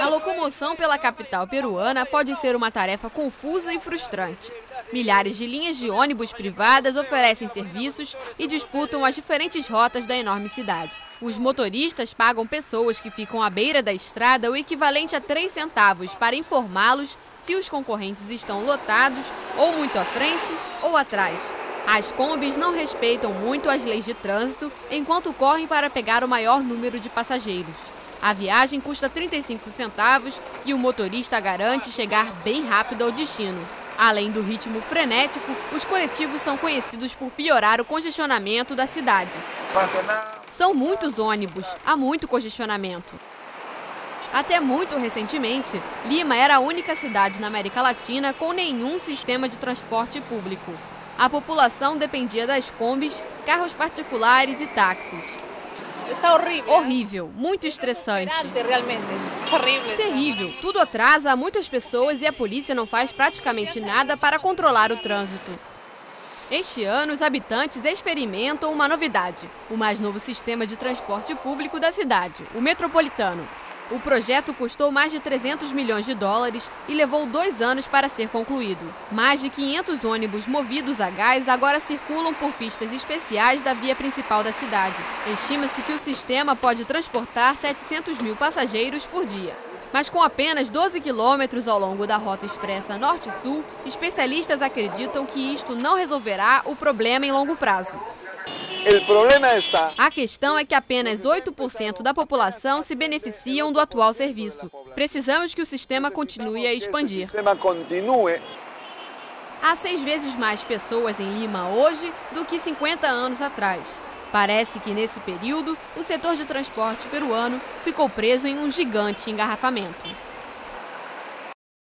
A locomoção pela capital peruana pode ser uma tarefa confusa e frustrante. Milhares de linhas de ônibus privadas oferecem serviços e disputam as diferentes rotas da enorme cidade. Os motoristas pagam pessoas que ficam à beira da estrada o equivalente a 3 centavos para informá-los se os concorrentes estão lotados ou muito à frente ou atrás. As combis não respeitam muito as leis de trânsito enquanto correm para pegar o maior número de passageiros. A viagem custa 35 centavos e o motorista garante chegar bem rápido ao destino. Além do ritmo frenético, os coletivos são conhecidos por piorar o congestionamento da cidade. São muitos ônibus, há muito congestionamento. Até muito recentemente, Lima era a única cidade na América Latina com nenhum sistema de transporte público. A população dependia das combis, carros particulares e táxis. Está horrível. Horrível, muito estressante. Realmente, horrível. Terrível. Tudo atrasa muitas pessoas e a polícia não faz praticamente nada para controlar o trânsito. Este ano, os habitantes experimentam uma novidade: o mais novo sistema de transporte público da cidade, o metropolitano. O projeto custou mais de 300 milhões de dólares e levou dois anos para ser concluído. Mais de 500 ônibus movidos a gás agora circulam por pistas especiais da via principal da cidade. Estima-se que o sistema pode transportar 700 mil passageiros por dia. Mas com apenas 12 quilômetros ao longo da rota expressa norte-sul, especialistas acreditam que isto não resolverá o problema em longo prazo. A questão é que apenas 8% da população se beneficiam do atual serviço. Precisamos que o sistema continue a expandir. Há seis vezes mais pessoas em Lima hoje do que 50 anos atrás. Parece que nesse período, o setor de transporte peruano ficou preso em um gigante engarrafamento.